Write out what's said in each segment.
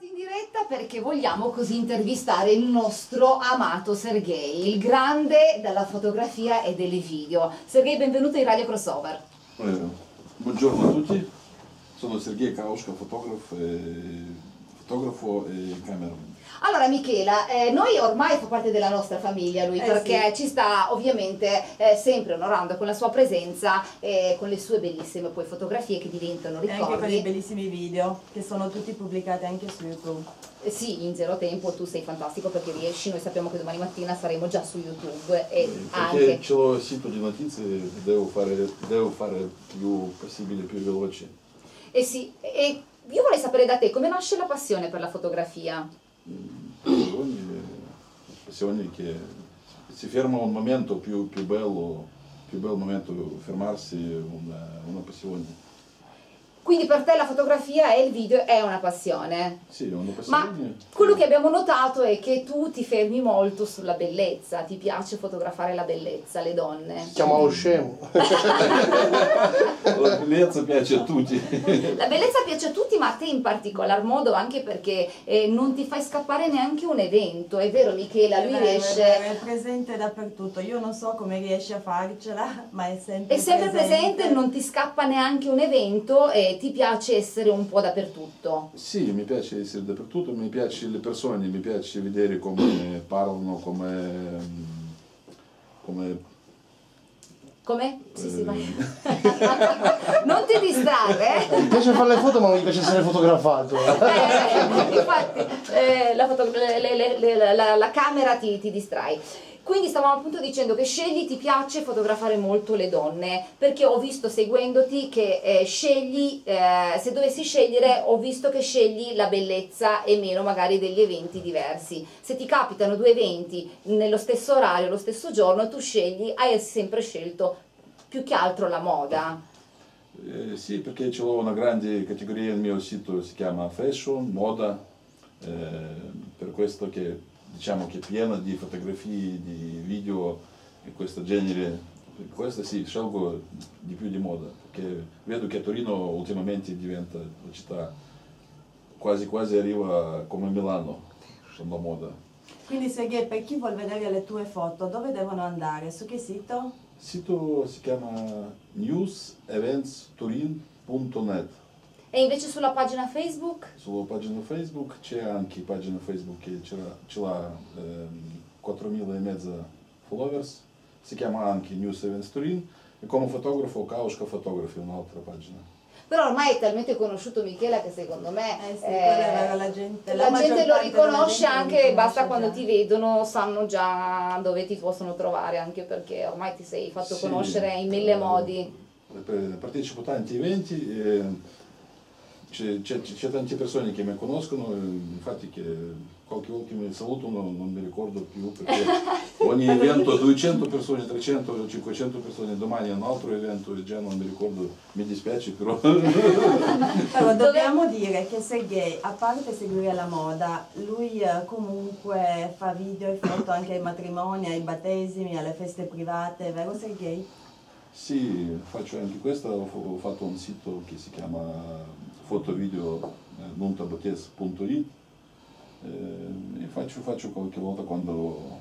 Bentornati in diretta perché vogliamo così intervistare il nostro amato Sergei, il grande della fotografia e delle video. Sergei, benvenuto in Radio Crossover. Buongiorno a tutti, sono Sergei Kaushka, fotografo e, fotografo e cameraman. Allora Michela, eh, noi ormai fa parte della nostra famiglia lui Eh, perché ci sta ovviamente eh, sempre onorando con la sua presenza e con le sue bellissime poi fotografie che diventano E anche con i ricordi. bellissimi video che sono tutti pubblicati anche su YouTube. Eh, sì, in zero tempo tu sei fantastico perché riesci, noi sappiamo che domani mattina saremo già su YouTube e Perché anche... ce l'ho sito di notizie, devo fare, devo fare più possibile, più veloce. Eh sì, e io vorrei sapere da te come nasce la passione per la fotografia? Che si ferma un momento più, più bello, più bel momento fermarsi, una, una passione. Quindi per te la fotografia e il video è una passione? Sì, una Ma passione. quello che abbiamo notato è che tu ti fermi molto sulla bellezza, ti piace fotografare la bellezza, le donne. Chiamalo scemo. La bellezza piace a tutti. La bellezza piace a tutti, ma a te in particolar modo anche perché eh, non ti fai scappare neanche un evento, è vero Michela? Lui È è riesce... È presente dappertutto. Io non so come riesce a farcela, ma è sempre È sempre presente, non ti scappa neanche un evento e ti piace essere un po' dappertutto. Sì, mi piace essere dappertutto, mi piace le persone, mi piace vedere come parlano, come, come Come? Sì, sì, Eh. vai. non ti distrarre, eh? Mi piace fare le foto ma non mi piace essere fotografato. Eh, infatti eh, la, foto- le- le- le- la- la camera ti, ti distrae. Quindi stavamo appunto dicendo che scegli, ti piace fotografare molto le donne, perché ho visto seguendoti che eh, scegli, eh, se dovessi scegliere, ho visto che scegli la bellezza e meno magari degli eventi diversi. Se ti capitano due eventi nello stesso orario, lo stesso giorno, tu scegli, hai sempre scelto più che altro la moda. Eh, sì, perché c'è una grande categoria nel mio sito, si chiama fashion, moda, eh, per questo che diciamo che è piena di fotografie, di video di questo genere. Per questo sì, scelgo di più di moda, perché vedo che Torino ultimamente diventa una città quasi quasi arriva come Milano con la moda. Quindi Sergei, per chi vuole vedere le tue foto, dove devono andare? Su che sito? Il sito si chiama newseventsturin.net. E invece sulla pagina Facebook? Sulla pagina Facebook c'è anche pagina Facebook che ce l'ha, ehm, 4.000 e mezza followers, si chiama anche News Events Turin e come fotografo Kaushka Fotografi, un'altra pagina. Però ormai è talmente conosciuto Michela che secondo me Eh sì, eh, la gente- la la gente lo riconosce gente anche, riconosce basta già. quando ti vedono, sanno già dove ti possono trovare, anche perché ormai ti sei fatto Sì, conoscere in mille eh, modi. eh, Partecipo a tanti eventi e c'è, c'è, c'è tante persone che mi conoscono, e infatti che qualche volta mi salutano, non mi ricordo più perché ogni evento 200 persone, 300, 500 persone, domani è un altro evento già non mi ricordo, mi dispiace però. Allora, dobbiamo dire che Sergei, a parte seguire la moda, lui eh, comunque fa video e foto anche ai matrimoni, ai battesimi, alle feste private, vero Sergei? Sì, faccio anche questo, ho fa- ho fatto un sito che si chiama fotovideo eh, eh, e faccio, faccio qualche volta quando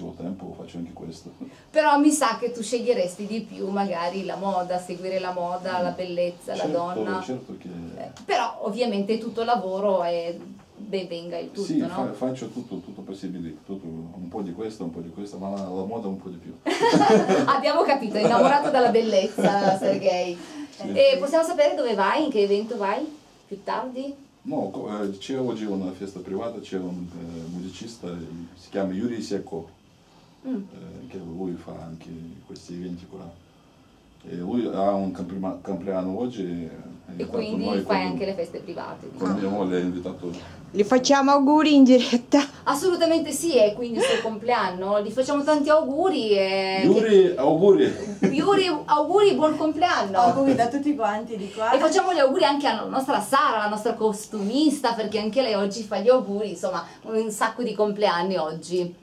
ho tempo faccio anche questo. Però mi sa che tu sceglieresti di più magari la moda, seguire la moda, la bellezza, la Certo, donna. Certo che Eh, Però ovviamente tutto lavoro e ben venga il tutto, sì, no? fa- faccio tutto, tutto possibile, tutto, un po' di questo, un po' di questo, ma la, la moda un po' di più. Abbiamo capito, è innamorato dalla bellezza Sergei. Sì. E possiamo sapere dove vai, in che evento vai? Più tardi? No, eh, c'è oggi una festa privata, c'è un eh, musicista, eh, si chiama Yuri Secco, Mm. eh, che lui fa anche questi eventi qua. E lui ha un compleanno oggi e, E quindi fai con- anche le feste private. Con diciamo. mia moglie ha invitato. Gli facciamo auguri in diretta. Assolutamente sì, è quindi il suo compleanno. Gli facciamo tanti auguri. E... Yuri, auguri! Yuri, auguri, buon compleanno. Auguri da tutti quanti di qua. E facciamo gli auguri anche alla nostra Sara, la nostra costumista, perché anche lei oggi fa gli auguri, insomma, un sacco di compleanni oggi.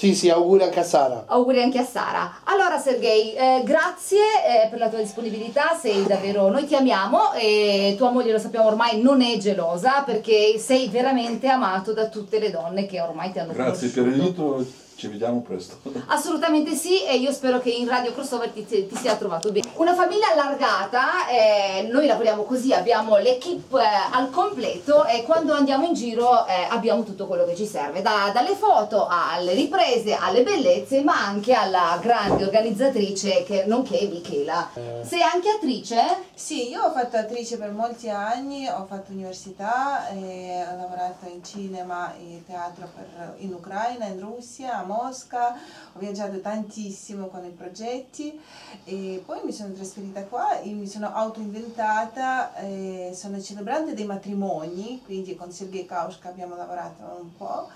Sì, sì, auguri anche a Sara. Auguri anche a Sara. Allora Sergei, eh, grazie eh, per la tua disponibilità, sei davvero, noi ti amiamo e tua moglie lo sappiamo ormai non è gelosa perché sei veramente amato da tutte le donne che ormai ti hanno Grazie per conosciuto. Ci vediamo presto. Assolutamente sì e io spero che in Radio Crossover ti, ti sia trovato bene. Una famiglia allargata, eh, noi lavoriamo così, abbiamo l'equipe eh, al completo e quando andiamo in giro eh, abbiamo tutto quello che ci serve, da- dalle foto alle riprese, alle bellezze, ma anche alla grande organizzatrice che nonché Michela. Sei anche attrice? Sì, io ho fatto attrice per molti anni, ho fatto università, e ho lavorato in cinema e teatro per- in Ucraina, in Russia, a Mosca, ho viaggiato tantissimo con i progetti e poi mi sono trasferita qua e mi sono autoinventata, eh, sono celebrante dei matrimoni, quindi con Sergei Kaushka abbiamo lavorato un po'.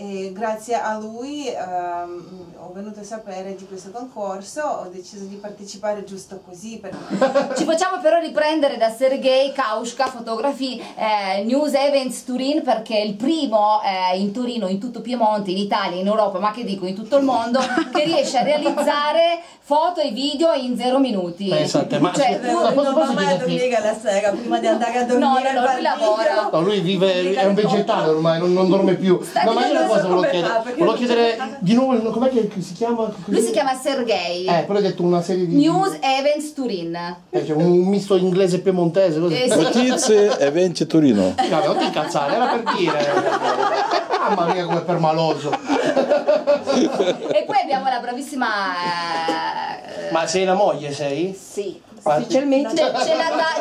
E grazie a lui ehm, ho venuto a sapere di questo concorso, ho deciso di partecipare giusto così per Ci facciamo però riprendere da Sergei Kaushka, fotografi eh, News Events Turin perché è il primo eh, in Torino, in tutto Piemonte, in Italia, in Europa, ma che dico in tutto il mondo, che riesce a realizzare foto e video in zero minuti. Pensate, ma- Cioè, tu- Ma posso- non posso va mai a dirti- dormire la sera prima di andare a No, dormire. no, no, fa lui lavora. No, lui vive, è un vegetale ormai, non, non dorme più. Stai No, ma io cosa volevo chiedere. Volevo chiedere di nuovo, com'è che si chiama? lui si chiama Sergei. Eh, però hai detto una serie di... News Events Turin. Eh, cioè, un misto inglese e piemontese, così. Eh, sì. Notizie, eventi Torino. Sì, vabbè, non ti incazzare, era per dire. Mamma mia come permaloso. E poi abbiamo la bravissima... eh, Ma sei la moglie, sei? Sì. Ufficialmente. C'è,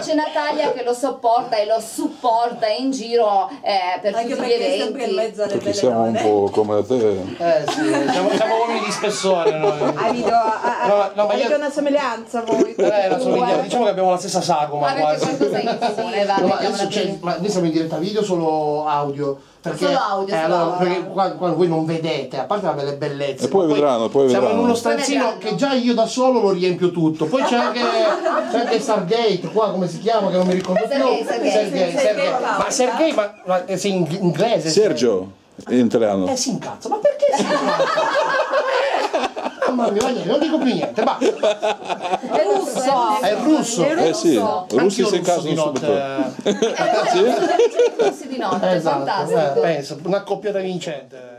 c'è Natalia che lo sopporta e lo supporta in giro eh, per Anche tutti gli sempre in eventi. mezzo alle Perché belle siamo un donne. po' come te. Eh sì, siamo, siamo uomini di spessore noi. Avete, No, no, io- una somiglianza voi. Eh, la somiglianza, Due. diciamo che abbiamo la stessa sagoma Avete quasi. qualcosa in comune, va, No, adesso così. ma noi siamo in diretta video o solo audio? Perché, Solo audio, eh, solo allora, audio. perché qua, qua voi non vedete, a parte vabbè, le bellezze. E poi vedranno, poi Siamo in vedranno. uno Poi stanzino vedranno. che già io da solo lo riempio tutto. Poi c'è anche, c'è anche Stargate, qua come si chiama, che non mi ricordo Sergei, più. Sergei. Sergei, Sergei Sergei. Ma Sergei, ma, ma eh, sei in inglese? Sergio, in italiano. Eh si incazza, ma perché si incazza? Mamma mia, guarda, non dico più niente, va. È russo. È russo. Eh sì, russi si notte. subito. È russo. Russi di notte, Esatto, fantastico. eh, pensa, una coppiata vincente.